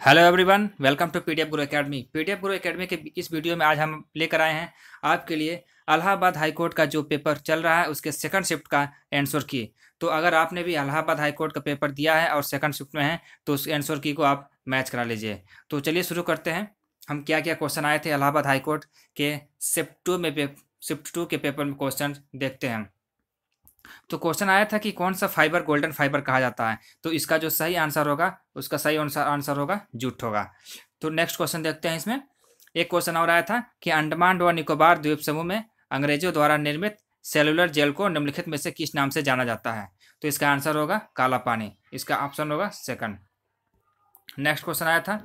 Hello everyone welcome to PDF Guru academy PDF Guru academy के इस video में आज हम लेकर आए हैं आपके लिए इलाहाबाद हाई कोर्ट का जो पेपर चल रहा है, उसके सेकंड शिफ्ट का आंसर की। तो अगर आपने भी इलाहाबाद हाई कोर्ट का पेपर दिया है और सेकंड शिफ्ट में है तो उस आंसर की को आप मैच करा लीजिए। तो चलिए शुरू करते हैं। हम क्या क्या क्वेश्चन आए थे इलाहाबाद हाईकोर्ट के शिफ्ट टू में शिफ्ट टू के पेपर में क्वेश्चन देखते हैं। तो क्वेश्चन आया था कि कौन सा फाइबर गोल्डन फाइबर कहा जाता है? तो इसका जो सही आंसर होगा, उसका सही आंसर होगा जूट होगा। तो नेक्स्ट क्वेश्चन देखते हैं इसमें। एक क्वेश्चन और आया था कि अंडमान व निकोबार द्वीप समूह में अंग्रेज़ों द्वारा निर्मित सेलुलर जेल को निम्नलिखित में से किस नाम से जाना जाता है? तो इसका आंसर होगा काला पानी। इसका ऑप्शन होगा सेकंड नेक्स्ट क्वेश्चन आया था,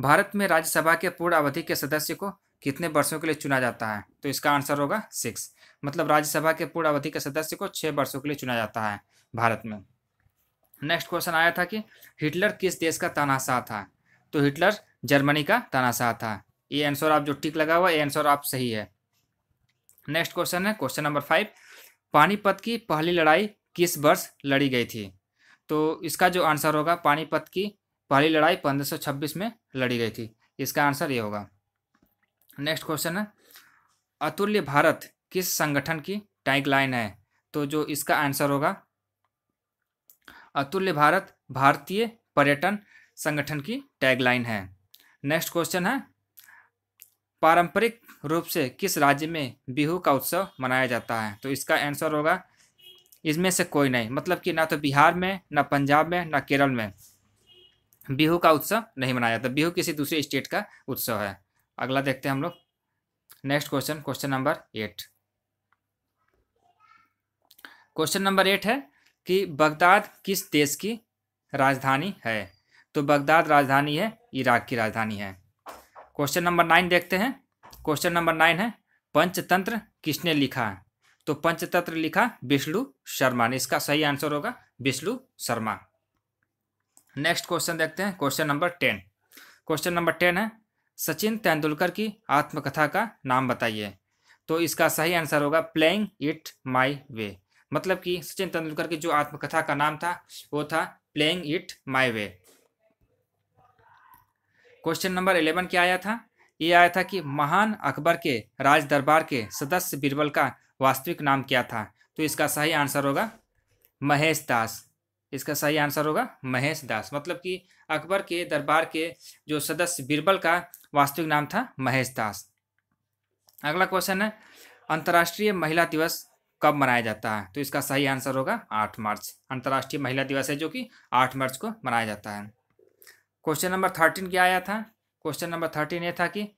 भारत में राज्यसभा के पूर्ण अवधि के सदस्य को कितने वर्षों के लिए चुना जाता है? तो इसका आंसर होगा सिक्स मतलब राज्यसभा के पूर्ण अवधि के सदस्य को छः वर्षों के लिए चुना जाता है भारत में। नेक्स्ट क्वेश्चन आया था कि हिटलर किस देश का तानाशाह था? तो हिटलर जर्मनी का तानाशाह था। ये आंसर आप जो टिक लगा हुआ ये आंसर आप सही है। नेक्स्ट क्वेश्चन है क्वेश्चन नंबर फाइव पानीपत की पहली लड़ाई किस वर्ष लड़ी गई थी? तो इसका जो आंसर होगा, पानीपत की पहली लड़ाई 1526 में लड़ी गई थी। इसका आंसर ये होगा। नेक्स्ट क्वेश्चन है। अतुल्य भारत किस संगठन की टैगलाइन है? तो जो इसका आंसर होगा, अतुल्य भारत भारतीय पर्यटन संगठन की टैगलाइन है। नेक्स्ट क्वेश्चन है, पारंपरिक रूप से किस राज्य में बिहू का उत्सव मनाया जाता है? तो इसका आंसर होगा, इसमें से कोई नहीं मतलब कि ना तो बिहार में, ना पंजाब में, ना केरल में बिहू का उत्सव नहीं मनाया जाता। बिहू किसी दूसरे स्टेट का उत्सव है। अगला देखते हैं हम लोग। Next question question number eight question number eight है कि बगदाद किस देश की राजधानी है? तो बगदाद राजधानी है, इराक की राजधानी है। क्वेश्चन नंबर नाइन देखते हैं। क्वेश्चन नंबर नाइन है, पंचतंत्र किसने लिखा? है तो पंचतंत्र लिखा विष्णु शर्मा ने। इसका सही आंसर होगा विष्णु शर्मा। नेक्स्ट क्वेश्चन देखते हैं question number ten question number ten है सचिन तेंदुलकर की आत्मकथा का नाम बताइए। तो इसका सही आंसर होगा प्लेइंग इट माई वे मतलब कि सचिन तेंदुलकर की जो आत्मकथा का नाम था, वो था playing it my way question number eleven क्या आया था? ये आया था कि महान अकबर के राज दरबार के सदस्य बीरबल का वास्तविक नाम क्या था? तो इसका सही आंसर होगा, महेश दास। इसका सही आंसर होगा महेश दास। मतलब कि अकबर के दरबार के जो सदस्य बीरबल का वास्तविक नाम था महेश दास। अगला क्वेश्चन है, अंतर्राष्ट्रीय महिला दिवस कब मनाया जाता है? तो इसका सही आंसर होगा आठ मार्च। अंतर्राष्ट्रीय महिला दिवस है जो कि आठ मार्च को मनाया जाता है। क्वेश्चन नंबर थर्टीन क्या आया था? क्वेश्चन नंबर थर्टीन ये था कि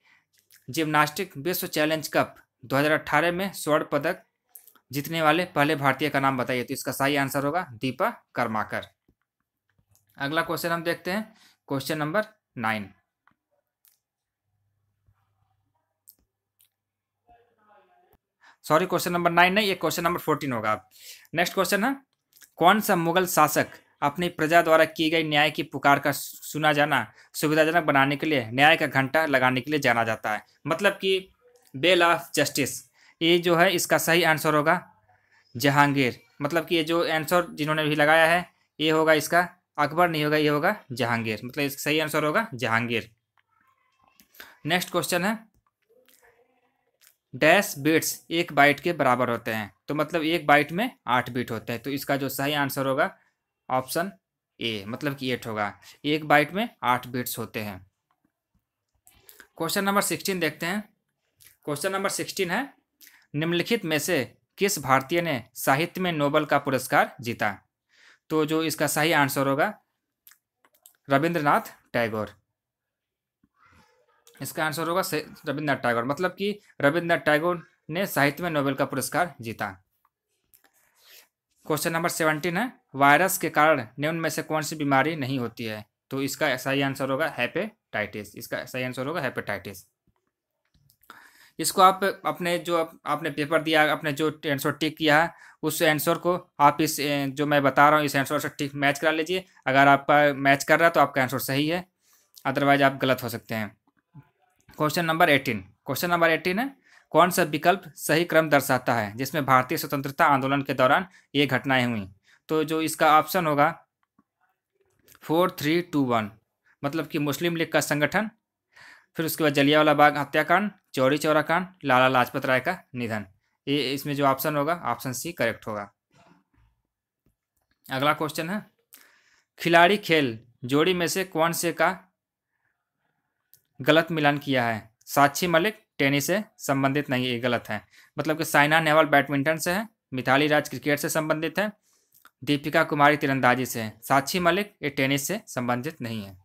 जिम्नास्टिक विश्व चैलेंज कप 2018 में स्वर्ण पदक जीतने वाले पहले भारतीय का नाम बताइए तो इसका सही आंसर होगा दीपा कर्माकर। अगला क्वेश्चन हम देखते हैं। Question number nine. Sorry, question number nine नहीं, ये क्वेश्चन नंबर फोर्टीन होगा। नेक्स्ट क्वेश्चन है, कौन सा मुगल शासक अपनी प्रजा द्वारा की गई न्याय की पुकार का सुना जाना सुविधाजनक बनाने के लिए, न्याय का घंटा लगाने के लिए जाना जाता है? मतलब कि बेल ऑफ़ जस्टिस। ये जो है, इसका सही आंसर होगा जहांगीर। मतलब कि ये जो आंसर जिन्होंने भी लगाया है, ये होगा इसका, अकबर नहीं होगा, ये होगा जहांगीर। मतलब इसका सही आंसर होगा जहांगीर। नेक्स्ट क्वेश्चन है। डैश बिट्स एक बाइट के बराबर होते हैं। तो मतलब एक बाइट में आठ बिट होते हैं। तो इसका जो सही आंसर होगा ऑप्शन ए मतलब कि एट होगा। एक बाइट में आठ बिट्स होते हैं। क्वेश्चन नंबर सिक्सटीन देखते हैं। क्वेश्चन नंबर सिक्सटीन है। निम्नलिखित में से किस भारतीय ने साहित्य में नोबल का पुरस्कार जीता? तो जो इसका सही आंसर होगा, रविंद्रनाथ टैगोर। इसका आंसर होगा रविंद्रनाथ टैगोर। मतलब कि रविंद्रनाथ टैगोर ने साहित्य में नोबेल का पुरस्कार जीता। क्वेश्चन नंबर सेवनटीन है, वायरस के कारण निम्न में से कौन सी बीमारी नहीं होती है? तो इसका सही आंसर होगा हेपेटाइटिस। इसका सही आंसर होगा हेपेटाइटिस। इसको आप अपने जो आपने पेपर दिया, अपने जो आंसर टिक किया है उस आंसर को आप इस जो मैं बता रहा हूँ, इस आंसर से टिक मैच करा लीजिए। अगर आपका मैच कर रहा है तो आपका आंसर सही है। अदरवाइज़ आप गलत हो सकते हैं। Question number eighteen question number eighteen है, कौन सा विकल्प सही क्रम दर्शाता है, जिसमें भारतीय स्वतंत्रता आंदोलन के दौरान ये घटनाएँ हुई? तो जो इसका ऑप्शन होगा फोर थ्री टू वन मतलब कि मुस्लिम लीग का संगठन फिर उसके बाद जलियावाला बाग हत्याकांड, चौरी चौरा कांड लाला लाजपत राय का निधन। ये इसमें जो ऑप्शन होगा ऑप्शन सी करेक्ट होगा। अगला क्वेश्चन है, खिलाड़ी खेल, जोड़ी में से कौन से का गलत मिलान किया है? साक्षी मलिक, टेनिस से संबंधित नहीं, ये गलत है। मतलब कि साइना नेहवाल बैडमिंटन से है मिथाली राज क्रिकेट से संबंधित है, दीपिका कुमारी तीरंदाजी से है। साक्षी मलिक, ये टेनिस से संबंधित नहीं है,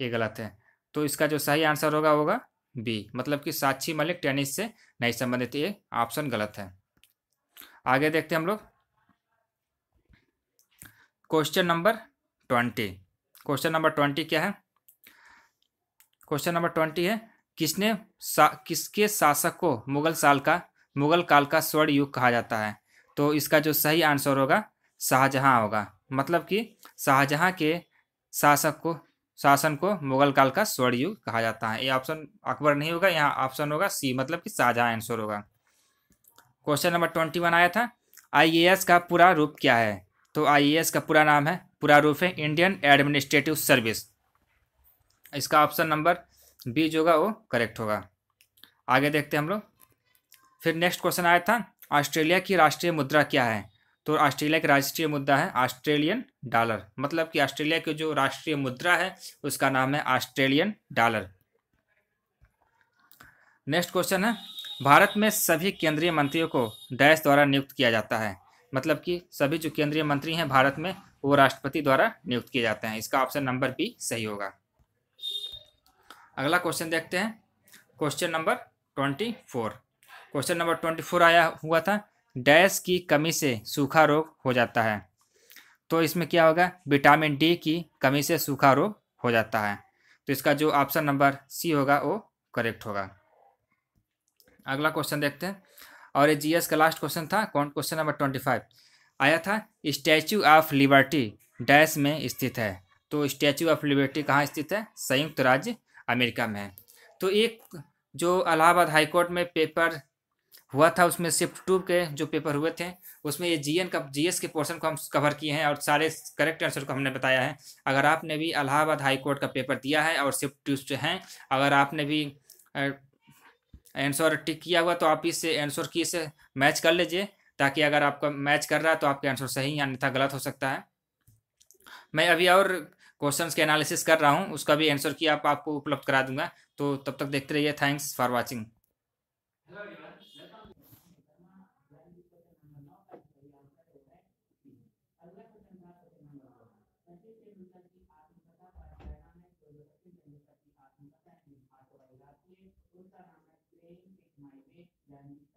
ये गलत है। तो इसका जो सही आंसर होगा होगा बी। मतलब कि साक्षी मलिक टेनिस से नहीं संबंधित ये ऑप्शन गलत है। आगे देखते हैं हम लोग। Question number twenty. Question number twenty क्या है? क्वेश्चन नंबर ट्वेंटी है किसने सा, किसके शासक को मुगल साल का मुगल काल का स्वर्ण युग कहा जाता है? तो इसका जो सही आंसर होगा शाहजहां होगा। मतलब कि शाहजहां के शासक को शासन को मुगल काल का स्वर्ण युग कहा जाता है। ये ऑप्शन अकबर नहीं होगा, यहाँ ऑप्शन होगा सी मतलब कि शाहजहां आंसर होगा। क्वेश्चन नंबर ट्वेंटी वन आया था। आईएएस का पूरा रूप क्या है? तो आईएएस का पूरा नाम है, पूरा रूप है इंडियन एडमिनिस्ट्रेटिव सर्विस इसका ऑप्शन नंबर बी जो होगा वो करेक्ट होगा। आगे देखते हैं हम लोग। फिर नेक्स्ट क्वेश्चन आया था ऑस्ट्रेलिया की राष्ट्रीय मुद्रा क्या है? तो ऑस्ट्रेलिया की राष्ट्रीय मुद्दा है ऑस्ट्रेलियन डॉलर। मतलब कि ऑस्ट्रेलिया की जो राष्ट्रीय मुद्रा है, उसका नाम है ऑस्ट्रेलियन डॉलर। नेक्स्ट क्वेश्चन है, भारत में सभी केंद्रीय मंत्रियों को डैश द्वारा नियुक्त किया जाता है। मतलब कि सभी जो केंद्रीय मंत्री हैं भारत में, वो राष्ट्रपति द्वारा नियुक्त किए जाते हैं। इसका ऑप्शन नंबर बी सही होगा। अगला क्वेश्चन देखते हैं। Question number twenty four. Question number twenty four आया हुआ था डैश की कमी से सूखा रोग हो जाता है। तो इसमें क्या होगा? विटामिन डी की कमी से सूखा रोग हो जाता है। तो इसका जो ऑप्शन नंबर सी होगा, वो करेक्ट होगा। अगला क्वेश्चन देखते हैं। और ये जीएस का लास्ट क्वेश्चन था। कौन? क्वेश्चन नंबर ट्वेंटी फाइव आया था स्टैचू ऑफ़ लिबर्टी डैश में स्थित है। तो स्टैचू ऑफ़ लिबर्टी कहाँ स्थित है? संयुक्त राज्य अमेरिका में है। तो एक जो इलाहाबाद हाईकोर्ट में पेपर हुआ था उसमें शिफ्ट टू के जो पेपर हुए थे, उसमें ये जीएन का जीएस के पोर्शन को हम कवर किए हैं और सारे करेक्ट आंसर को हमने बताया है। अगर आपने भी इलाहाबाद हाई कोर्ट का पेपर दिया है और शिफ्ट टू से हैं, अगर आपने भी आंसर टिक किया हुआ तो आप इससे आंसर की से मैच कर लीजिए, ताकि अगर आपका मैच कर रहा है तो आपके आंसर सही या अन्यथा गलत हो सकता है। मैं अभी और क्वेश्चंस के एनालिसिस कर रहा हूँ, उसका भी आंसर की आप, आपको उपलब्ध करा दूँगा। तो तब तक देखते रहिए। थैंक्स फॉर वॉचिंग and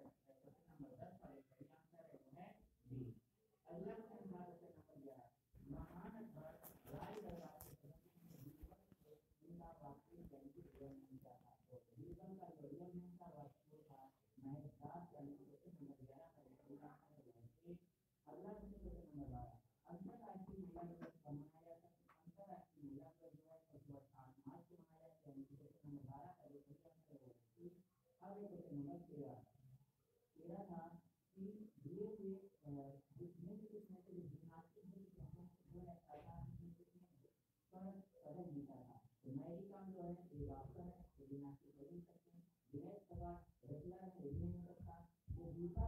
में कुछ नंबर तेरह तेरह था कि धीरे धीरे जिसमें भी कुछ मैसेज दिखाते हैं कि हम जो है ऐसा पर बदल नहीं पाता तो मैं भी काम जो है ये वापस है तो बिना बदल सकते हैं। यह सवाल रचना में विभिन्न का वो दूसरा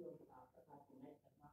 जो आपका मैच करना